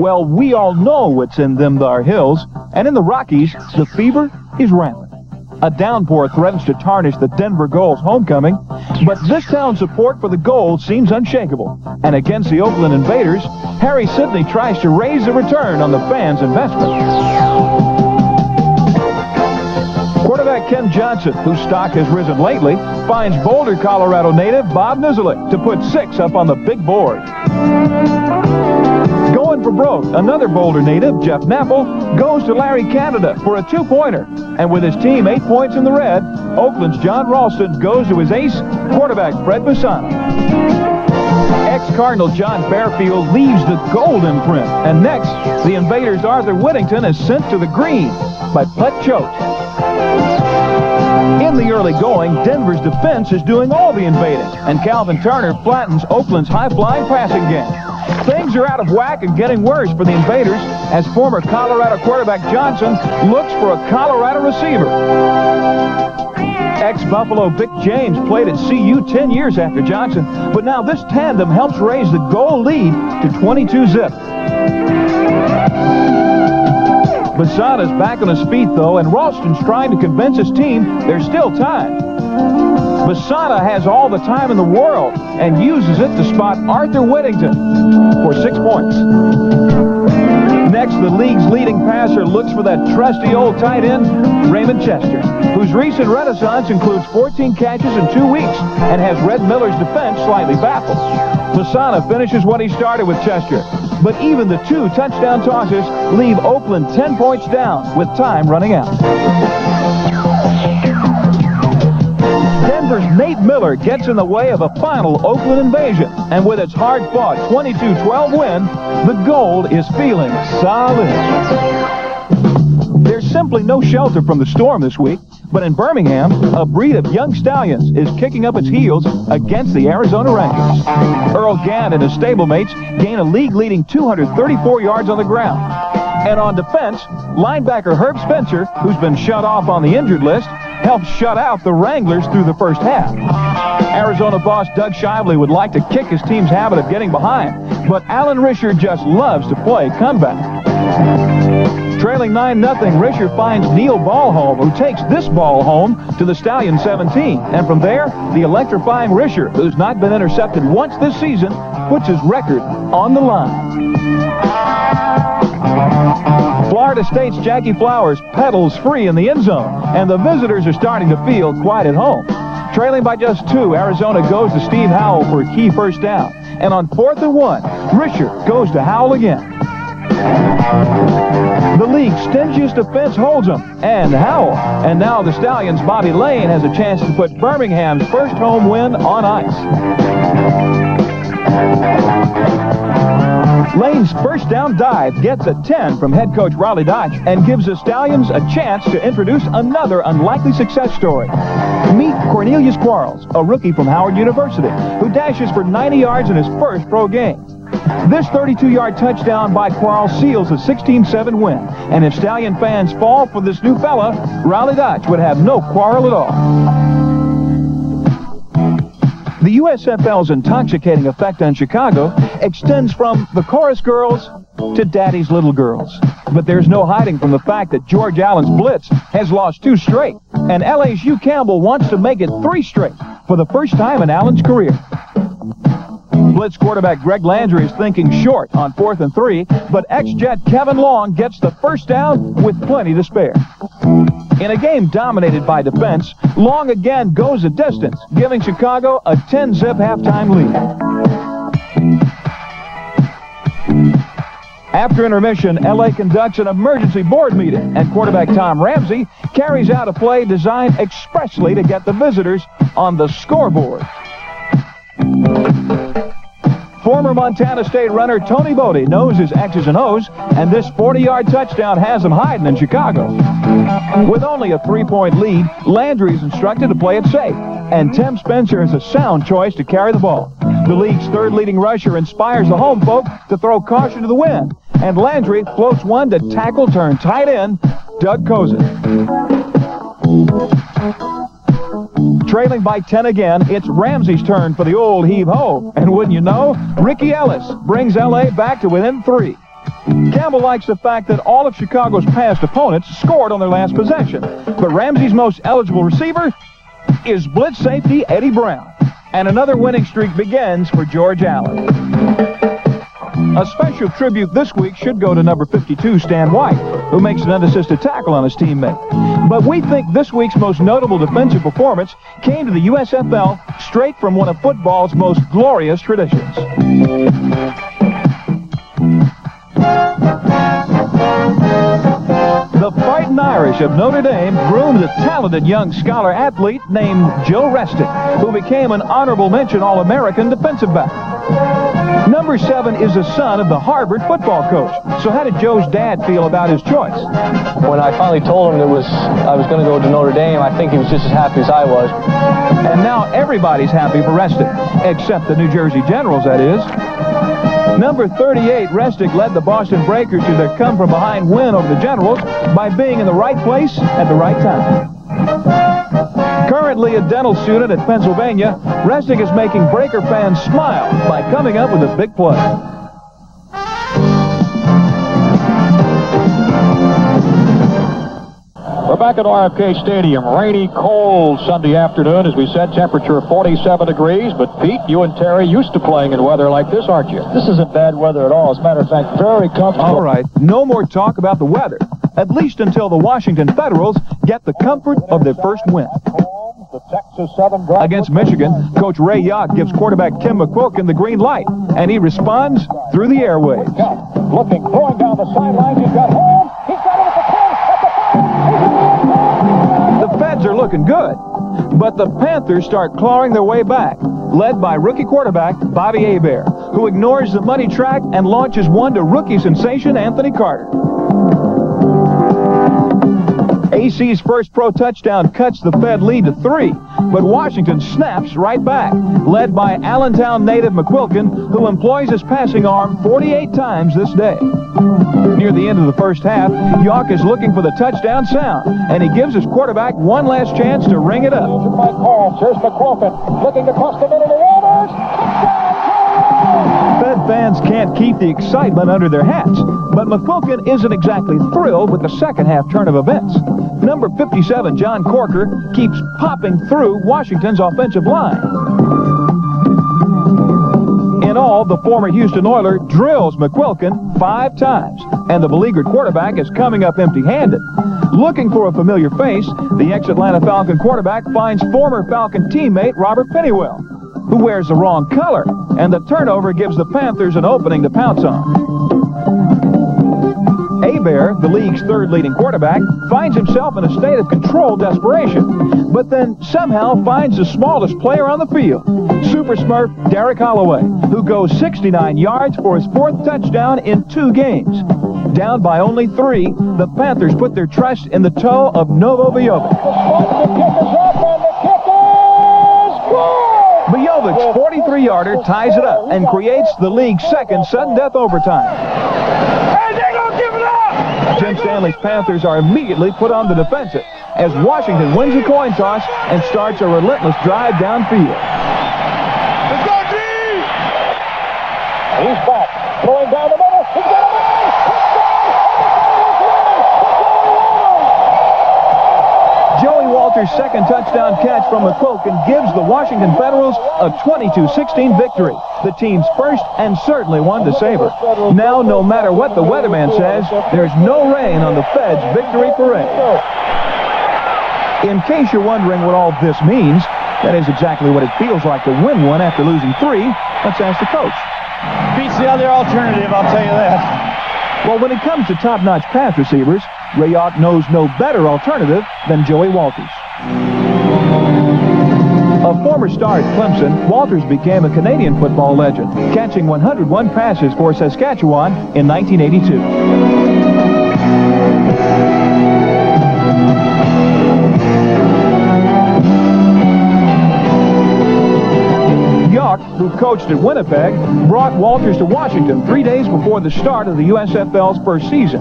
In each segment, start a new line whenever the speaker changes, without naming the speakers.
Well, we all know what's in them thar hills, and in the Rockies, the fever is rampant. A downpour threatens to tarnish the Denver Gold's homecoming, but this town's support for the Gold seems unshakable. And against the Oakland Invaders, Harry Sydney tries to raise the return on the fans' investment. Quarterback Ken Johnson, whose stock has risen lately, finds Boulder, Colorado native Bob Niziolek to put six up on the big board. Going for broke, another Boulder native, Jeff Knapple, goes to Larry Canada for a two-pointer. And with his team eight points in the red, Oakland's John Ralston goes to his ace, quarterback Fred Besana. Ex-Cardinal John Fairfield leaves the gold imprint. And next, the Invaders' Arthur Whittington is sent to the green by Putt Choate. In the early going, Denver's defense is doing all the invading, and Calvin Turner flattens Oakland's high-flying passing game. Things are out of whack and getting worse for the Invaders as former Colorado quarterback Johnson looks for a Colorado receiver. Ex-Buffalo Vic James played at CU 10 years after Johnson, but now this tandem helps raise the goal lead to 22 zip. Besana's back on his feet, though, and Ralston's trying to convince his team there's still time. Besana has all the time in the world and uses it to spot Arthur Whittington for six points. Next, the league's leading passer looks for that trusty old tight end, Raymond Chester, whose recent renaissance includes 14 catches in two weeks and has Red Miller's defense slightly baffled. Besana finishes what he started with Chester, but even the two touchdown tosses leave Oakland 10 points down with time running out. Denver's Nate Miller gets in the way of a final Oakland invasion, and with its hard-fought 22-12 win, the Gold is feeling solid. There's simply no shelter from the storm this week, but in Birmingham, a breed of young stallions is kicking up its heels against the Arizona Wranglers. Earl Gant and his stablemates gain a league-leading 234 yards on the ground. And on defense, linebacker Herb Spencer, who's been shut off on the injured list, helped shut out the Wranglers through the first half. Arizona boss Doug Shively would like to kick his team's habit of getting behind, but Alan Risher just loves to play comeback. Trailing 9-0, Risher finds Neil Balholm, who takes this ball home to the Stallion 17. And from there, the electrifying Risher, who's not been intercepted once this season, puts his record on the line. Florida State's Jackie Flowers pedals free in the end zone, and the visitors are starting to feel quite at home. Trailing by just two, Arizona goes to Steve Howell for a key first down. And on fourth and one, Risher goes to Howell again. The league's stingiest defense holds him, and Howell. And now the Stallions' Bobby Lane has a chance to put Birmingham's first home win on ice. Lane's first down dive gets a 10 from head coach Rollie Dotsch and gives the Stallions a chance to introduce another unlikely success story. Meet Cornelius Quarles, a rookie from Howard University, who dashes for 90 yards in his first pro game. This 32-yard touchdown by Quarles seals a 16-7 win. And if Stallion fans fall for this new fella, Rollie Dotsch would have no quarrel at all. The USFL's intoxicating effect on Chicago extends from the chorus girls to daddy's little girls. But there's no hiding from the fact that George Allen's blitz has lost two straight, and Hugh Campbell wants to make it three straight for the first time in Allen's career. Blitz quarterback Greg Landry is thinking short on fourth and three, but ex-Jet Kevin Long gets the first down with plenty to spare. In a game dominated by defense, Long again goes a distance, giving Chicago a 10-zip halftime lead. After intermission, LA conducts an emergency board meeting, and quarterback Tom Ramsey carries out a play designed expressly to get the visitors on the scoreboard. Former Montana State runner Tony Boddie knows his X's and O's, and this 40-yard touchdown has him hiding in Chicago. With only a three-point lead, Landry is instructed to play it safe, and Tim Spencer is a sound choice to carry the ball. The league's third leading rusher inspires the home folk to throw caution to the wind, and Landry floats one to tackle turn tight end Doug Kozin. Trailing by 10 again, it's Ramsey's turn for the old heave-ho. And wouldn't you know, Ricky Ellis brings L.A. back to within three. Campbell likes the fact that all of Chicago's past opponents scored on their last possession. But Ramsey's most eligible receiver is blitz safety Eddie Brown. And another winning streak begins for George Allen. A special tribute this week should go to number 52, Stan White, who makes an unassisted tackle on his teammate. But we think this week's most notable defensive performance came to the USFL straight from one of football's most glorious traditions. The Fighting Irish of Notre Dame groomed a talented young scholar athlete named Joe Restic, who became an honorable mention All-American defensive back. Number seven is the son of the Harvard football coach. So how did Joe's dad feel about his choice?
When I finally told him that was I was going to go to Notre Dame, I think he was just as happy as I was.
And now everybody's happy for Restic, except the New Jersey Generals, that is. Number 38, Restic led the Boston Breakers to their come-from-behind win over the Generals by being in the right place at the right time. Currently a dental student at Pennsylvania, Restic is making Breaker fans smile by coming up with a big play.
We're back at RFK Stadium. Rainy, cold Sunday afternoon. As we said, temperature 47 degrees. But Pete, you and Terry used to playing in weather like this, aren't you?
This isn't bad weather at all. As a matter of fact, very comfortable.
All right, no more talk about the weather, at least until the Washington Federals get the comfort of their first win. Against Michigan, Coach Ray Jauch gives quarterback Kim McQuilkin the green light, and he responds through the airwaves.
Looking, throwing down the sidelines. He's got home. He's got it at the 10,
The Feds are looking good, but the Panthers start clawing their way back, led by rookie quarterback Bobby Hebert, who ignores the money track and launches one to rookie sensation Anthony Carter. AC's first pro touchdown cuts the Fed lead to three, but Washington snaps right back, led by Allentown native McQuilkin, who employs his passing arm 48 times this day. Near the end of the first half, Jauch is looking for the touchdown sound, and he gives his quarterback one last chance to ring it up.
Here's McQuilkin looking across the middle of the waters.
Fed fans can't keep the excitement under their hats, but McQuilkin isn't exactly thrilled with the second half turn of events. Number 57, John Corker, keeps popping through Washington's offensive line. In all, the former Houston Oiler drills McQuilkin five times, and the beleaguered quarterback is coming up empty-handed. Looking for a familiar face, the ex-Atlanta Falcon quarterback finds former Falcon teammate Robert Pennywell, who wears the wrong color, and the turnover gives the Panthers an opening to pounce on. Hebert, the league's third leading quarterback, finds himself in a state of controlled desperation, but then somehow finds the smallest player on the field, Super Smurf Derek Holloway, who goes 69 yards for his fourth touchdown in two games. Down by only three, the Panthers put their trust in the toe of Novo Bojovic. Bojovic's 43-yarder ties it up and creates the league's second sudden death overtime. Jim Stanley's Panthers are immediately put on the defensive as Washington wins the coin toss and starts a relentless drive downfield. Second touchdown catch from McQuilkin gives the Washington Federals a 22-16 victory, the team's first and certainly one to savor. Now, no matter what the weatherman says, there's no rain on the Fed's victory parade. In case you're wondering what all this means, that is exactly what it feels like to win one after losing three. Let's ask the coach.
Beats the other alternative, I'll tell you that.
Well, when it comes to top-notch pass receivers, Ray knows no better alternative than Joey Walters. A former star at Clemson, Walters became a Canadian football legend, catching 101 passes for Saskatchewan in 1982. Who coached at Winnipeg, brought Walters to Washington three days before the start of the USFL's first season.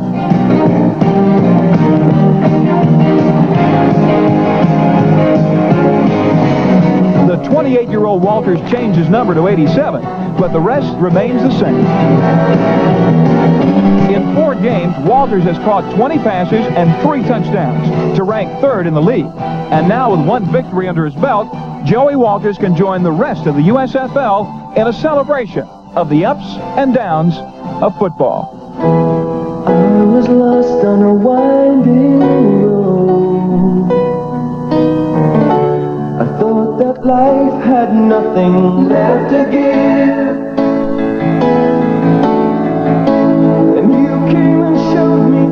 The 28-year-old Walters changed his number to 87, but the rest remains the same. Games, Walters has caught 20 passes and three touchdowns to rank third in the league. And now with one victory under his belt, Joey Walters can join the rest of the USFL in a celebration of the ups and downs of football.
I was lost on a winding road. I thought that life had nothing left to give. shows me.